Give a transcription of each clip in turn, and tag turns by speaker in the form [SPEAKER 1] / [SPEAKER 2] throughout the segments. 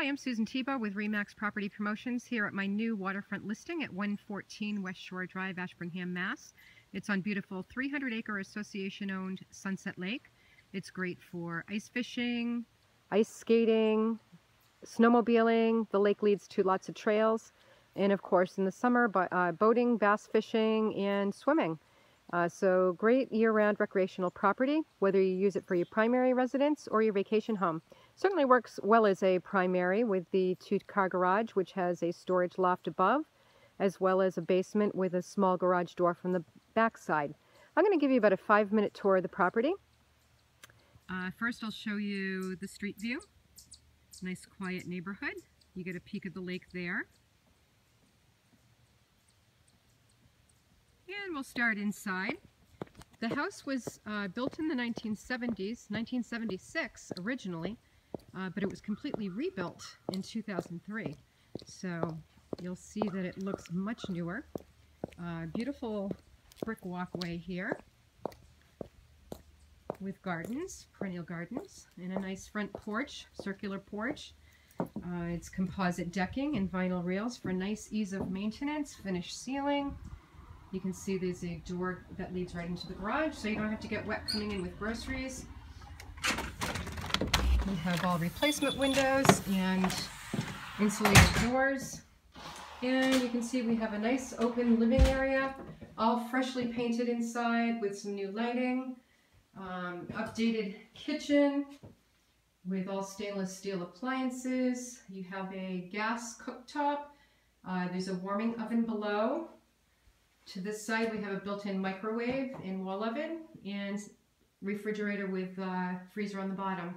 [SPEAKER 1] Hi, I'm Susan Thibeault with Remax Property Promotions here at my new waterfront listing at 114 West Shore Drive, Ashburnham, Mass. It's on beautiful 300 acre association owned Sunset Lake. It's great for ice fishing, ice skating, snowmobiling. The lake leads to lots of trails. And of course in the summer, uh, boating, bass fishing, and swimming. Uh, so great year-round recreational property, whether you use it for your primary residence or your vacation home. Certainly works well as a primary with the two-car garage, which has a storage loft above, as well as a basement with a small garage door from the back side. I'm going to give you about a five-minute tour of the property. Uh, first, I'll show you the street view. Nice, quiet neighborhood. You get a peek of the lake there. And we'll start inside. The house was uh, built in the 1970s, 1976 originally, uh, but it was completely rebuilt in 2003. So you'll see that it looks much newer. Uh, beautiful brick walkway here with gardens, perennial gardens, and a nice front porch, circular porch. Uh, it's composite decking and vinyl rails for nice ease of maintenance, finished ceiling, you can see there's a door that leads right into the garage, so you don't have to get wet coming in with groceries. We have all replacement windows and insulated doors. And you can see we have a nice open living area, all freshly painted inside with some new lighting, um, updated kitchen with all stainless steel appliances. You have a gas cooktop. Uh, there's a warming oven below to this side, we have a built-in microwave and wall oven and refrigerator with uh, freezer on the bottom.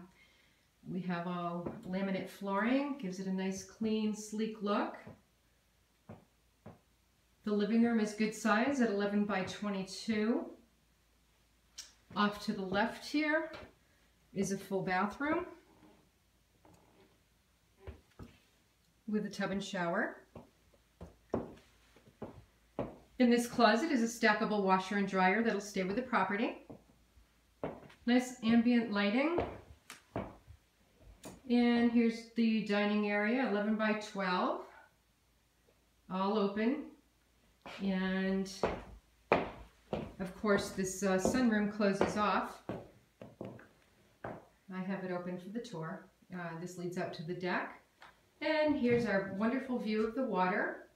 [SPEAKER 1] We have all laminate flooring, gives it a nice, clean, sleek look. The living room is good size at 11 by 22. Off to the left here is a full bathroom with a tub and shower. In this closet is a stackable washer and dryer that'll stay with the property. Nice ambient lighting. And here's the dining area, 11 by 12, all open. And of course this uh, sunroom closes off. I have it open for the tour. Uh, this leads out to the deck. And here's our wonderful view of the water.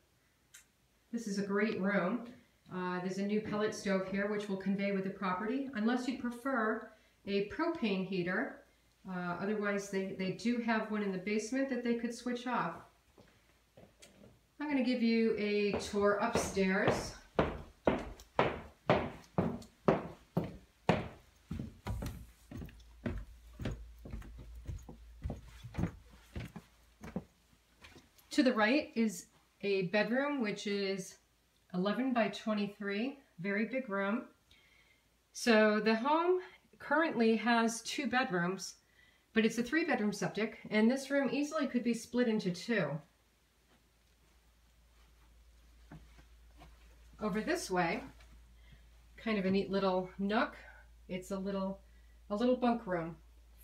[SPEAKER 1] This is a great room. Uh, there's a new pellet stove here which will convey with the property unless you prefer a propane heater. Uh, otherwise they, they do have one in the basement that they could switch off. I'm going to give you a tour upstairs. To the right is a bedroom, which is 11 by 23, very big room. So the home currently has two bedrooms, but it's a three bedroom septic, and this room easily could be split into two. Over this way, kind of a neat little nook. It's a little, a little bunk room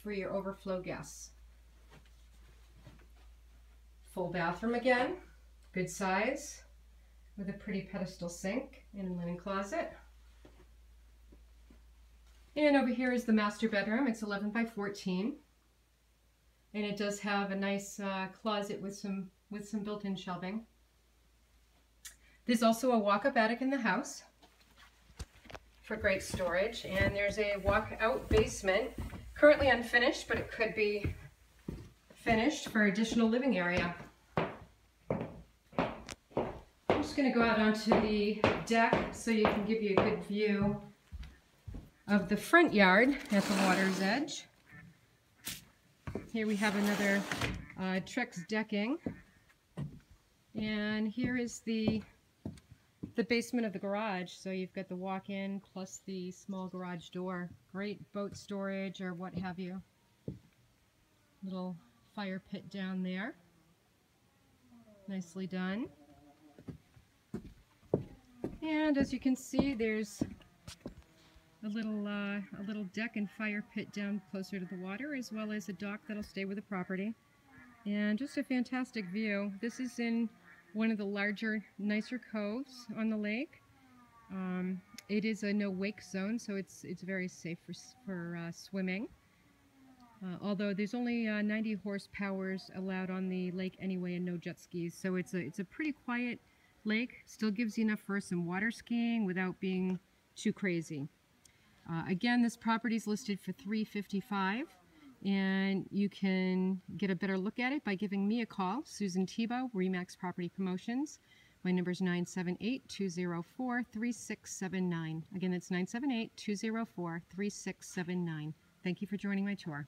[SPEAKER 1] for your overflow guests. Full bathroom again good size with a pretty pedestal sink and linen closet. And over here is the master bedroom. It's 11 by 14. And it does have a nice uh, closet with some with some built-in shelving. There's also a walk-up attic in the house for great storage. And there's a walk-out basement, currently unfinished, but it could be finished for additional living area I'm just going to go out onto the deck so you can give you a good view of the front yard at the water's edge. Here we have another uh, Trex decking. And here is the the basement of the garage. So you've got the walk-in plus the small garage door. Great boat storage or what have you. Little fire pit down there. Nicely done. And as you can see, there's a little uh, a little deck and fire pit down closer to the water, as well as a dock that'll stay with the property. And just a fantastic view. This is in one of the larger, nicer coves on the lake. Um, it is a no wake zone, so it's it's very safe for, for uh, swimming. Uh, although there's only uh, 90 horsepower allowed on the lake anyway, and no jet skis, so it's a it's a pretty quiet lake. Still gives you enough for some water skiing without being too crazy. Uh, again, this property is listed for 355 and you can get a better look at it by giving me a call, Susan Thibeault, Remax Property Promotions. My number is 978-204-3679. Again, that's 978-204-3679. Thank you for joining my tour.